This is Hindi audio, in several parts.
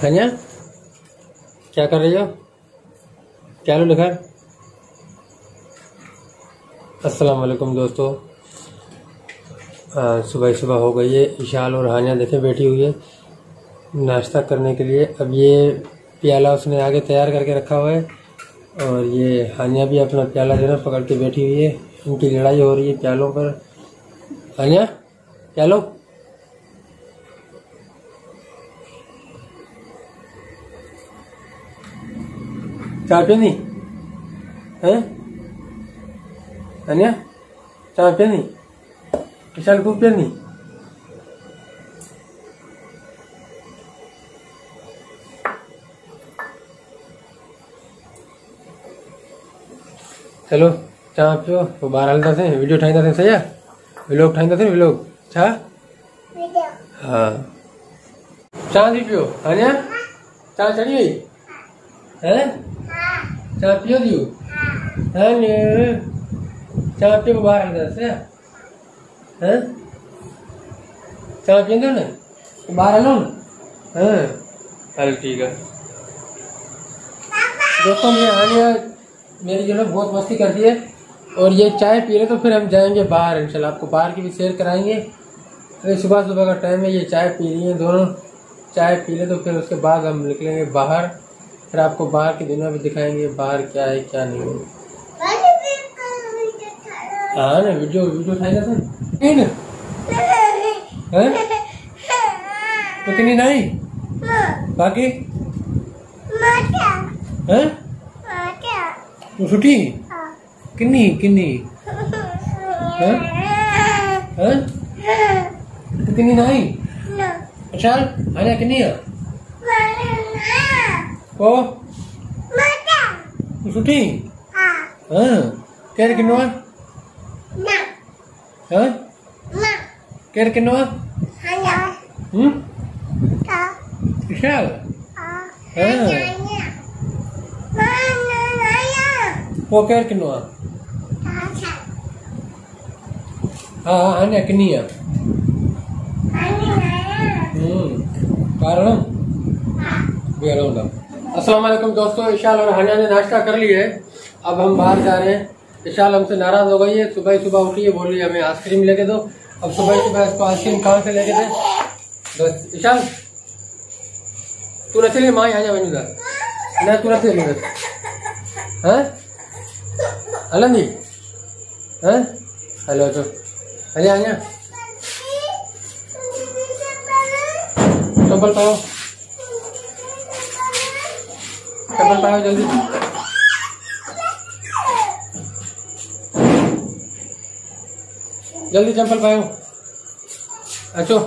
धनिया? क्या कर रही हो? क्या लो लिखा अस्सलाम वालेकुम दोस्तों। सुबह सुबह हो गई है, इशाल और हानिया देखे बैठी हुई है। नाश्ता करने के लिए अब ये प्याला उसने आगे तैयार करके रखा हुआ है और ये हानिया भी अपना प्याला जो पकड़ के बैठी हुई है। इनकी लड़ाई हो रही है प्यालों पर। हानिया, प्यालो? चाय पियनी हैं? हानिया चाय पियनी विशाल खूप पियनी चलो चाह पियो तो बाहर हलंदासीं वीडियो ठाहींदासीं सही आहे व्लॉग ठाहींदासीं व्लॉग? छा हा। चाह थी पियो। हानिया चाह चढ़ी वई हैं? चाह पियो ॿाहिरि हलंदासीं हैं चाह पीअंदो न ॿाहिरि हलो न हाँ? हल ठीक है। दोस्तों ये हानिया मेरी जो है बहुत मस्ती करती है। और ये चाय पी रहे तो फिर हम जाएँगे बाहर इंशाल्लाह। आपको बाहर की भी शेयर कराएँगे। अरे सुबह सुबह का टाइम है ये चाय पी रही है दोनों। चाय पी ले तो फिर उसके बाद हम निकलेंगे बाहर। फिर आपको बाहर की दुनिया भी दिखाएँगे बाहर क्या है क्या नहीं है। हाँ ना वीडियो वीडियो उठाएगा सर तीन हैं? तो कितनी नहीं? बाकी? हैं? तू छुट्टी किन्नी किन्नी? हैं? हैं? तो किन्नी नहीं अच्छा आने किन्नी है? को तू छुट्टी हाँ केर किन्नो है हाँ केर किन्नो है हम्म विशाल हाँ वो केर किन्नो है हाँ हाँ आने किन्नी है हम्म कारण अस्सलाम वालेकुम दोस्तों, इशाल और हानिया ने नाश्ता कर लिया है। अब हम बाहर जा रहे हैं। इशाल, हमसे नाराज़ हो गई है। सुबह सुबह उठी है, बोल, हमें आइसक्रीम लेके दो। अब सुबह सुबह इसको आइसक्रीम कहाँ से लेके दे? इशाल, तू रचे माँ, यहाँ जा, वही ना तू रचे ले हैं? हलंदी हैं? हलो तो। आया चप्पल पाओ चप्पल पाओ जल्दी। जल्दी चप्पल पाओ अच्छो।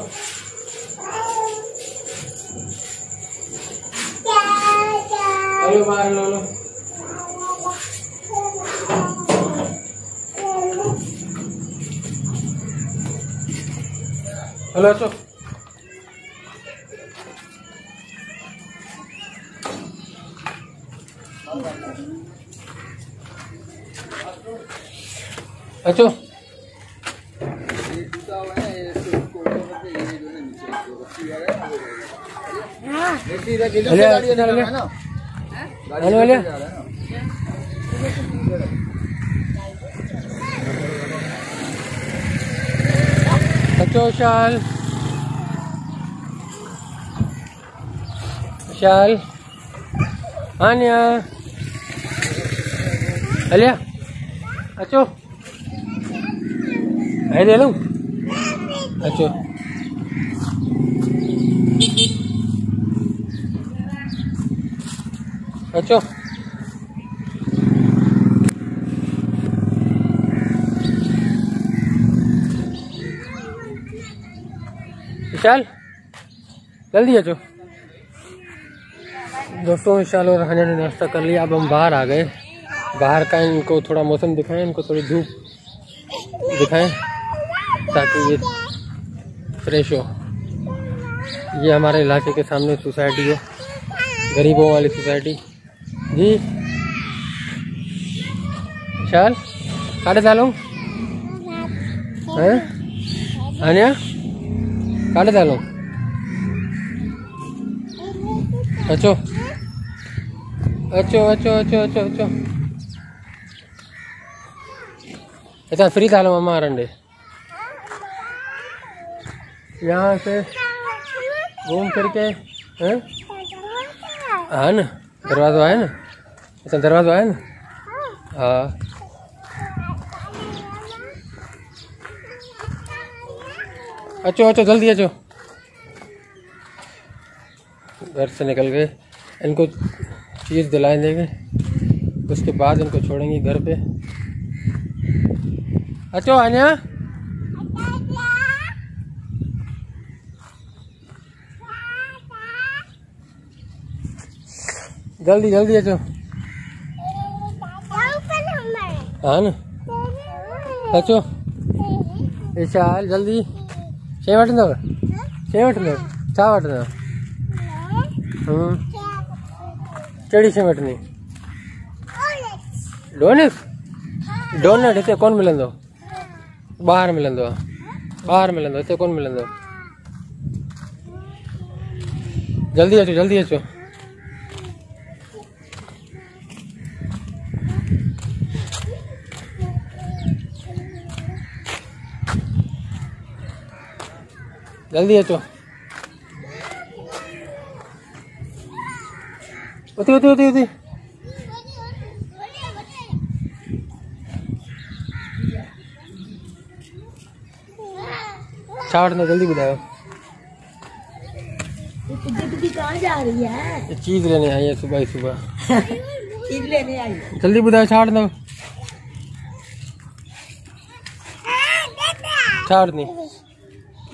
चलो बाहर लो लो। हेलो अच्छो। अच्छो। हेलो हेलो अच्छो विशाल। विशाल। आन्या। अलिया। अच्छो। है ले लूँ? अच्छो। अच्छो। विशाल, जल्दी अच्छो दोस्तों, विशाल और हने ने नाश्ता कर लिया। अब हम बाहर आ गए। बाहर का इनको थोड़ा मौसम दिखाएँ, इनको थोड़ी धूप दिखाएँ। ताकि ये फ्रेश हो। ये हमारे इलाके के सामने सोसाइटी है। गरीबों वाली सोसाइटी जी। विशाल काटे डालो हैं? आनिया काटे डालो अचो। अचो अचो अचो अचो अचो। अच्छा फ्री था मम्मा रंडे यहाँ से घूम फिर के हैं? हाँ ना? दरवाज़ा है ना? अच्छा दरवाज़ा है ना? हाँ। अचो अचो जल्दी अचो घर से निकल गए। इनको चीज़ दिलाए देंगे। उसके बाद इनको छोड़ेंगे घर पे। अचो आन्या। जल्दी जल्दी अचो हाँ ना? अचो विशाल जल्दी। शे वठंदव शे वठंदव छा वठंदव हम्म। कहिड़ी शइ वठणी डोनट्स? डोनट हिते कोन मिलंदो? ॿाहिरि मिलंदो। आहे जल्दी अचो जल्दी अचो जल्दी अचो उते उते उते उते छा वठंदो जल्दी कहाँ जा रही है चीज़ लेने आई है सुबह ही सुबह। चीज़ लेने आई जल्दी ॿुधायो छा वठंदव छा वठंदी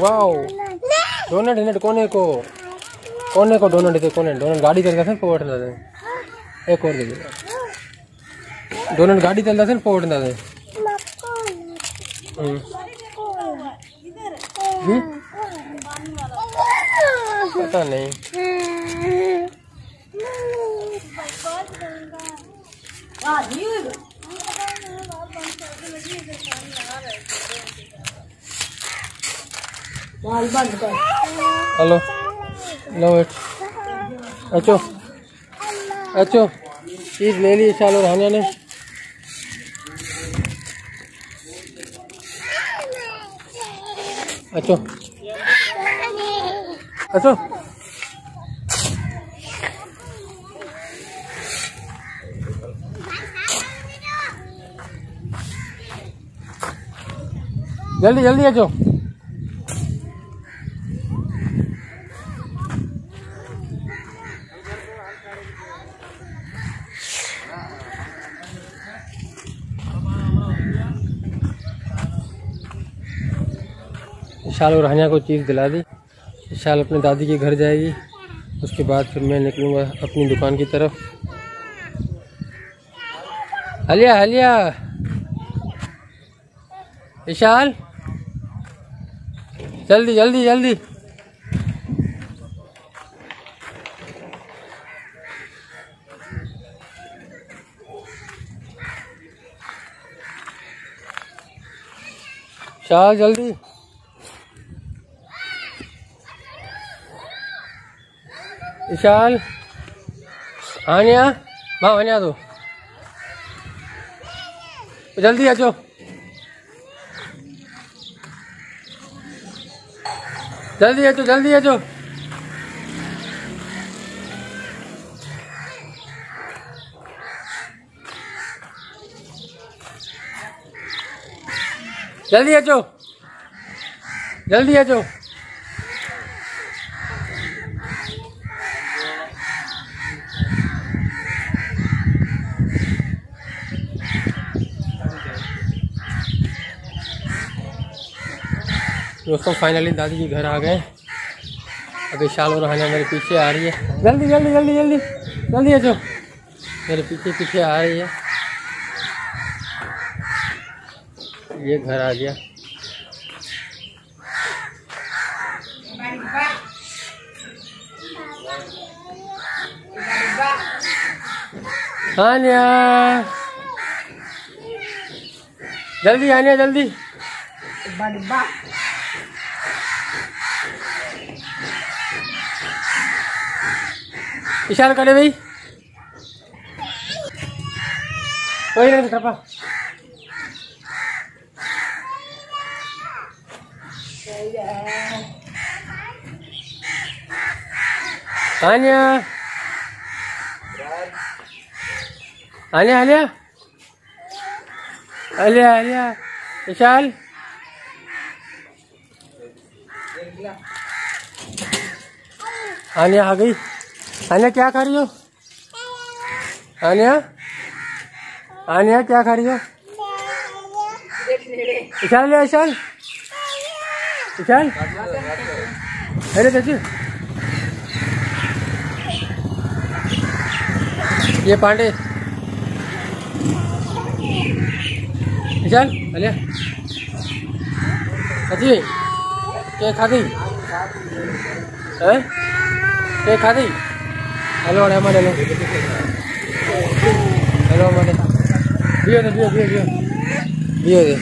वाओ डोनट हिनट कोने को? कोने को डोनट हिते कोने डोनट गाॾी ते हलंदासीं पोइ वठंदासीं एक और दे दे। डोनट गाॾी ते हलंदासीं पोइ वठंदासीं हम्म। हम्म? पता नहीं। माल बंद कर। हेलो। लो वेट। अचो अचो चीज़ ले ली शालो रानिया ने। अचो अचो जल्दी जल्दी अचो विशाल और हनिया को चीज़ दिला दी। विशाल अपने दादी के घर जाएगी। उसके बाद फिर मैं निकलूँगा अपनी दुकान की तरफ़। हलिया हलिया। विशाल। जल्दी जल्दी जल्दी। विशाल, जल्दी। विशाल, आनिया माँ वञा थो जल्दी अचो जल्दी अचो जल्दी अचो जल्दी अचो जल्दी अचो दोस्तों फाइनली दादी जी घर आ गए। अभी शाल और हानिया मेरे पीछे आ रही है। जल्दी जल्दी जल्दी जल्दी जल्दी जाओ। मेरे पीछे पीछे आ रही है। ये घर आ गया। जल्दी हानिया जल्दी। डिब्बा इशारा करे भाई। कोई नहीं पापा आन्या आन्या आन्या आलिया। आलिया विशाल। आन्या आ गई। आन्या, क्या खा रही हो? आन्या? आन्या, क्या खा रही हो? विशाल ले विशाल विशाल अरे देखिए ये पांडे। विशाल अलिया अजी क्या खा गई? क्या खा गई? हेलो अरे हमारे हेलो हेलो हमारे बियो दे बियो बियो बियो बियो दे